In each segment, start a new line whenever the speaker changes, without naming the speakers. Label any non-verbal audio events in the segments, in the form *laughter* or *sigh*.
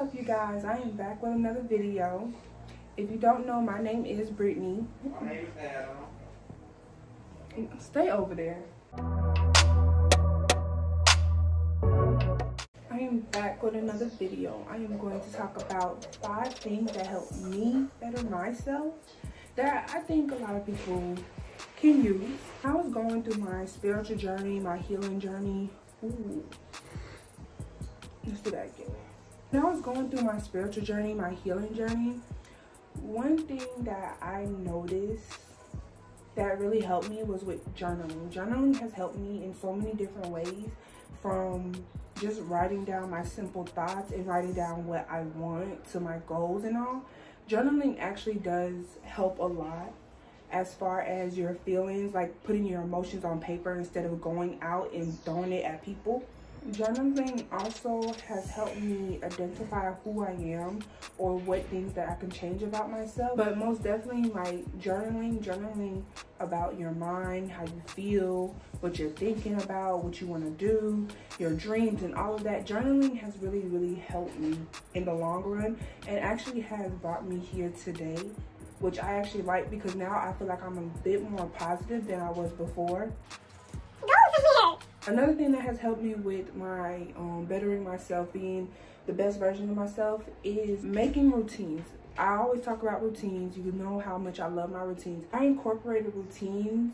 up you guys. I am back with another video. If you don't know my name is Britney.
My name is Adam.
stay over there. I am back with another video. I am going to talk about five things that help me better myself that i think a lot of people can use. I was going through my spiritual journey my healing journey Ooh. let's do that again when I was going through my spiritual journey, my healing journey, one thing that I noticed that really helped me was with journaling. Journaling has helped me in so many different ways from just writing down my simple thoughts and writing down what I want to my goals and all. Journaling actually does help a lot as far as your feelings, like putting your emotions on paper instead of going out and throwing it at people journaling also has helped me identify who I am or what things that I can change about myself. But most definitely like journaling, journaling about your mind, how you feel, what you're thinking about, what you want to do, your dreams and all of that. Journaling has really, really helped me in the long run and actually has brought me here today which I actually like because now I feel like I'm a bit more positive than I was before. Another thing that has helped me with my um, bettering myself, being the best version of myself, is making routines. I always talk about routines. You know how much I love my routines. I incorporated routines.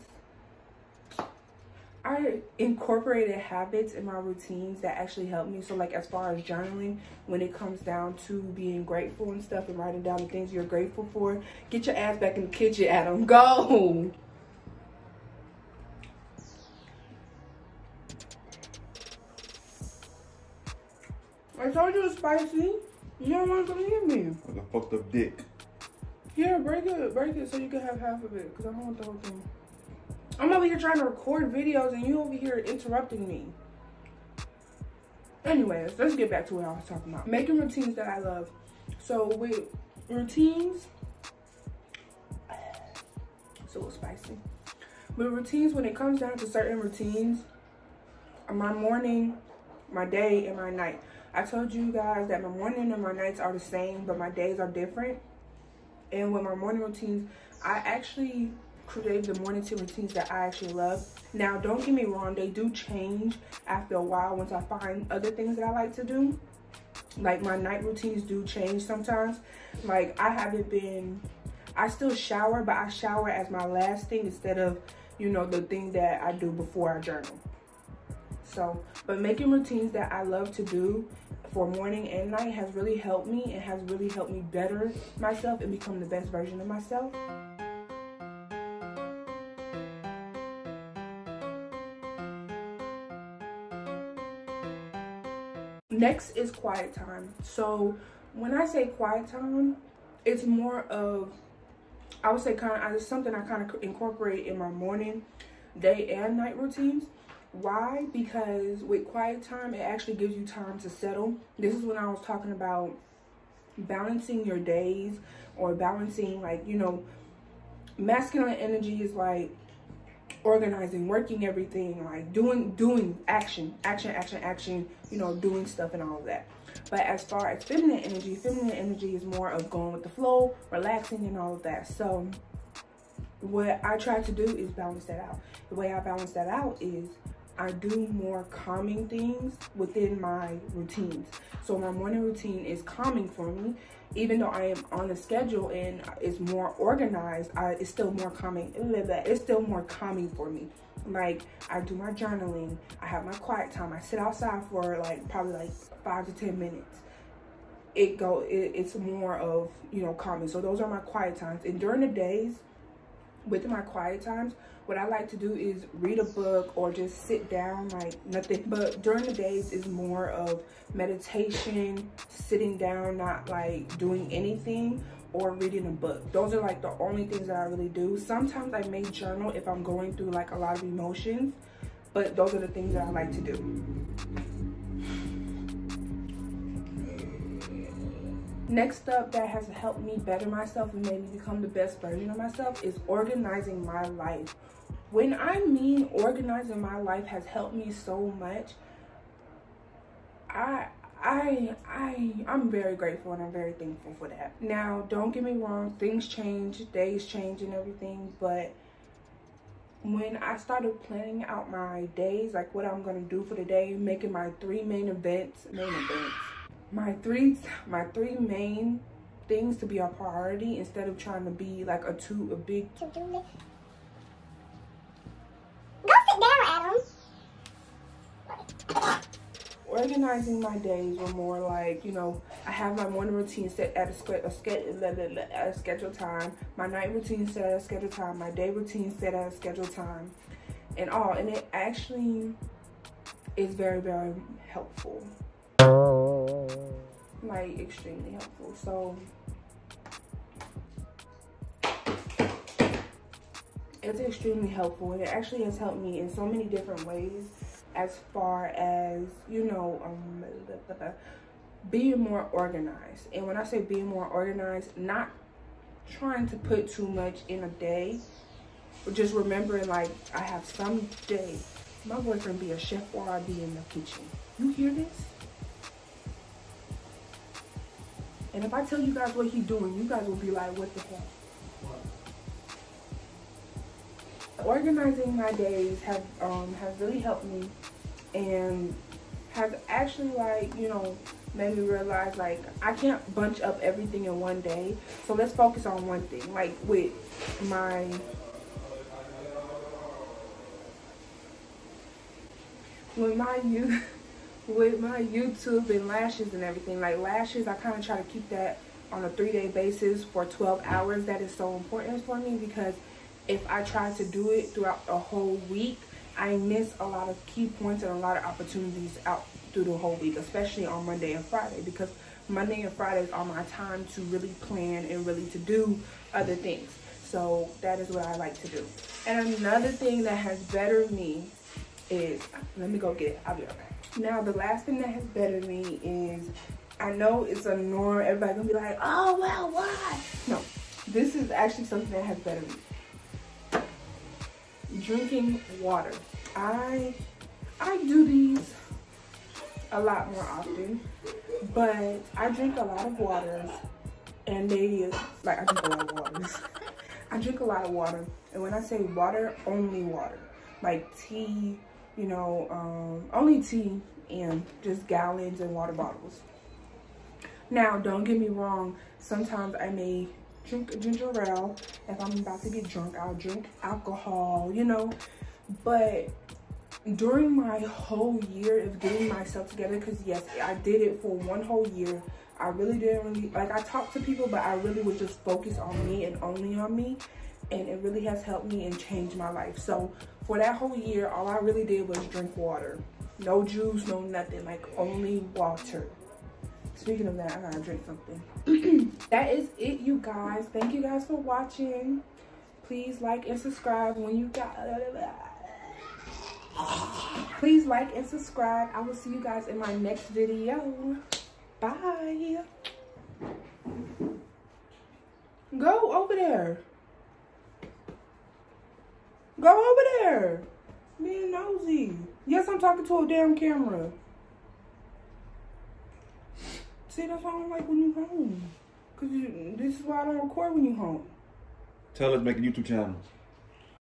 I incorporated habits in my routines that actually help me. So like as far as journaling, when it comes down to being grateful and stuff and writing down the things you're grateful for, get your ass back in the kitchen, Adam. Go! I told you it's spicy. You don't want to believe me.
Like a fucked up dick.
Here, break it, break it so you can have half of it. Cause I don't want the whole thing. I'm over here trying to record videos and you over here interrupting me. Anyways, let's get back to what I was talking about. Making routines that I love. So with routines, *sighs* so spicy. With routines, when it comes down to certain routines, my morning, my day, and my night. I told you guys that my morning and my nights are the same, but my days are different. And with my morning routines, I actually create the morning routines that I actually love. Now, don't get me wrong, they do change after a while once I find other things that I like to do. Like my night routines do change sometimes. Like I haven't been, I still shower, but I shower as my last thing instead of, you know, the thing that I do before I journal. So, but making routines that I love to do for morning and night has really helped me and has really helped me better myself and become the best version of myself. Next is quiet time. So when I say quiet time, it's more of, I would say kind of, it's something I kind of incorporate in my morning, day and night routines why? Because with quiet time it actually gives you time to settle. This is when i was talking about balancing your days or balancing like you know masculine energy is like organizing working everything like doing doing action action action action you know doing stuff and all of that. But as far as feminine energy feminine energy is more of going with the flow relaxing and all of that. So what i try to do is balance that out. The way i balance that out is I do more calming things within my routines. So my morning routine is calming for me. Even though I am on a schedule and it's more organized, I, it's still more calming. It's still more calming for me. Like I do my journaling, I have my quiet time. I sit outside for like probably like five to 10 minutes. It go, it, it's more of, you know, calming. So those are my quiet times. And during the days, with my quiet times, what I like to do is read a book or just sit down like nothing. But during the days is more of meditation, sitting down, not like doing anything or reading a book. Those are like the only things that I really do. Sometimes I may journal if I'm going through like a lot of emotions, but those are the things that I like to do. Next up that has helped me better myself and made me become the best version of myself is organizing my life. When I mean organizing my life has helped me so much, I I I I'm very grateful and I'm very thankful for that. Now, don't get me wrong, things change, days change and everything, but when I started planning out my days, like what I'm gonna do for the day, making my three main events, main events, my three my three main things to be a priority instead of trying to be like a two a big
to do list. Go sit down, Adam.
organizing my days were more like you know i have my morning routine set at a, a, a scheduled time my night routine set at a scheduled time my day routine set at a scheduled time and all and it actually is very very helpful like extremely helpful so. It's extremely helpful and it actually has helped me in so many different ways as far as you know um, being more organized. And when i say being more organized not trying to put too much in a day but just remembering like i have some day. My boyfriend be a chef while i be in the kitchen. You hear this and if i tell you guys what he's doing you guys will be like what the hell organizing my days have um, has really helped me and has actually like you know made me realize like I can't bunch up everything in one day. So let's focus on one thing like with my with my you *laughs* with my YouTube and lashes and everything like lashes I kind of try to keep that on a three-day basis for 12 hours that is so important for me because if I try to do it throughout a whole week, I miss a lot of key points and a lot of opportunities out through the whole week, especially on Monday and Friday, because Monday and Fridays are my time to really plan and really to do other things. So that is what I like to do. And another thing that has bettered me is, let me go get it, I'll be back. Now the last thing that has bettered me is, I know it's a norm, everybody gonna be like, oh well, why? No, this is actually something that has bettered me drinking water. I I do these a lot more often, but I drink a lot of waters and they like I drink a lot of waters. *laughs* I drink a lot of water, and when I say water, only water, like tea, you know, um, only tea and just gallons and water bottles. Now, don't get me wrong. Sometimes I may drink ginger ale. If I'm about to get drunk, I'll drink alcohol, you know. But during my whole year of getting myself together, because yes, I did it for one whole year. I really didn't really, like I talked to people, but I really was just focused on me and only on me. And it really has helped me and changed my life. So for that whole year, all I really did was drink water. No juice, no nothing, like only water. Speaking of that, I gotta drink something. *clears throat* that is it, you guys. Thank you guys for watching. Please like and subscribe when you got. *sighs* Please like and subscribe. I will see you guys in my next video. Bye. Go over there. Go over there. Being nosy. Yes, I'm talking to a damn camera. See, that's why I don't like when you home. Cause you, this is why I don't record when you home.
Tell us make a YouTube channel.